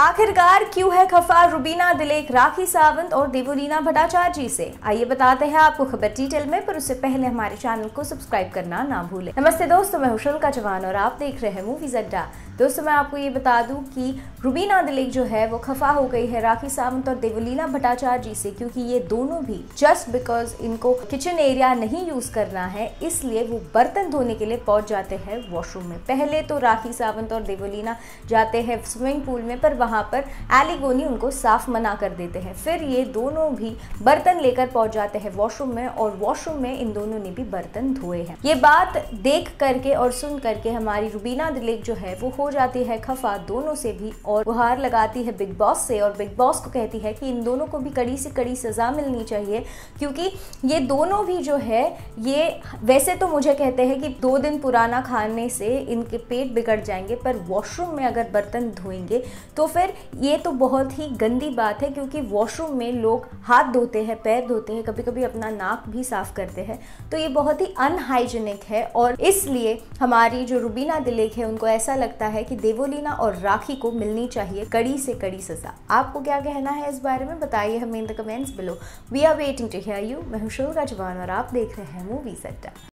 आखिरकार क्यों है खफा रुबीना दिलेक राखी सावंत और देवोलीना भट्टाचार्य जी से? आइए बताते हैं आपको खबर डिटेल में, पर उससे पहले हमारे चैनल को सब्सक्राइब करना ना भूलें। नमस्ते दोस्तों, मैं हुशल का जवान और आप देख रहे हैं मूवीज़ अड्डा दोस्तों, मैं आपको ये बता दूँ कि रुबीना दिलेक जो है, वो खफा हो गई है राखी सावंत और देवलीना भट्टाचार्य जी से, क्योंकि ये दोनों भी जस्ट बिकॉज़ इनको किचन एरिया नहीं यूज़ करना है, इसलिए वो बर्तन धोने के लिए पहुँच जाते हैं वॉशरूम में। पहले तो राखी सावंत और देवलीना जाते हैं स्विमिंग पूल में, पर वहाँ पर एलिगोनी उनको साफ़ मना कर देते हैं। फिर ये दोनों भी बर्तन लेकर पहुँच जाते हैं वॉशरूम में और वॉशरूम में इन दोनों ने भी बर्तन धोए हैं। ये बात देख करके और सुन करके हमारी रुबीना दिलेक जो है वो हो जाती है खफा दोनों से भी और गुहार लगाती है बिग बॉस से और बिग बॉस को कहती है कि इन दोनों को भी कड़ी से कड़ी सजा मिलनी चाहिए क्योंकि ये दोनों भी जो है, ये वैसे तो मुझे कहते हैं कि दो दिन पुराना खाने से इनके पेट बिगड़ जाएँगे पर वॉशरूम में अगर बर्तन धोएँगे तो फिर ये तो बहुत ही गंदी बात है, क्योंकि वॉशरूम में लोग हाथ धोते हैं, पैर धोते हैं कभी कभी अपना नाक भी साफ़ करते हैं। तो ये बहुत ही अनहाइजेनिक है और इसलिए हमारी जो रुबीना दिलेक है, उनको ऐसा लगता है कि देवोलीना और राखी को मिलनी चाहिए कड़ी से कड़ी सजा। आपको क्या कहना है इस बारे में, बताइए हमें in the comments below we are waiting to hear you मैं हुशूर का जवान और आप देख रहे हैं मूवी सेक्टर